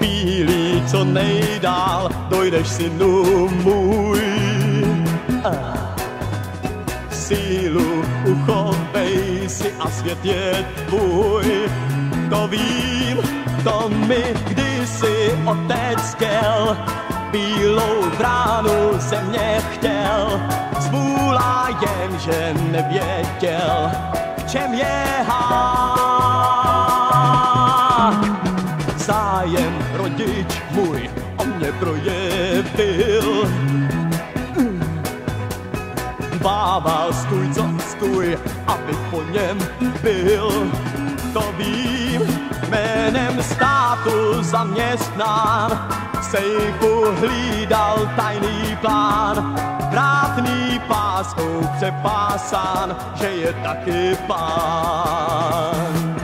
Bílý, co nejdál, dojdeš synu můj. Sílu uchovej si a svět je tvůj. To vím, to mi kdysi otec chtěl bílou bránu země chtěl, zvůlá jen, že nevěděl, k čem je Zájem rodič můj o mě projevil, bával stůj, co stůj, aby po něm byl. To vím, jménem státu zaměstnán, sejfu hlídal tajný plán, vrátný páskou přepásán, že je taky pán.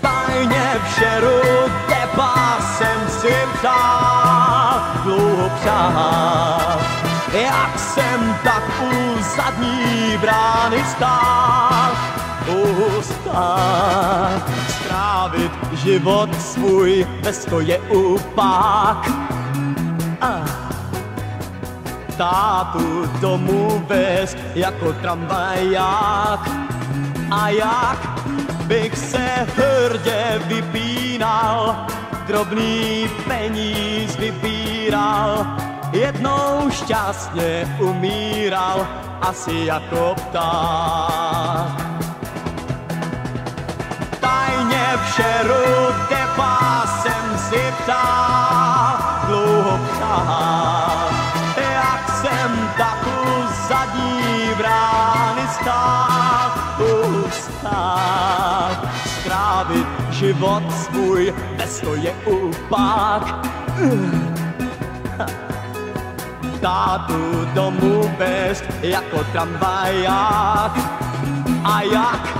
Tajně v šeru teba jsem si ptal, dlouho přál, jak jsem tak u zadní brány stál, ustál, strávit život svůj, bez to je upák. Tátu domů vést jako tramvaják. A jak bych se hrdě vypínal, drobný peníz vybíral, jednou šťastně umíral, asi jako pták. Tajně v šeru depa jsem si ptal, dlouho ptal, jak jsem tak u zadní brány stál, ustál, strávit život svůj, bez to je upák. Tátu domů vést jako tramvaják. A jak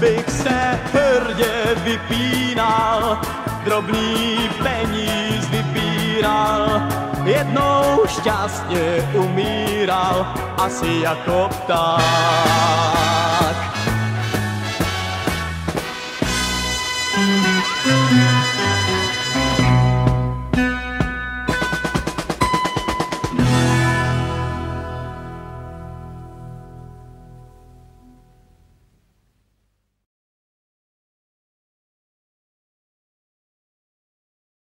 bych se hrdě vypínal, drobný peníz vybíral, jednou šťastně umíral, asi jako pták.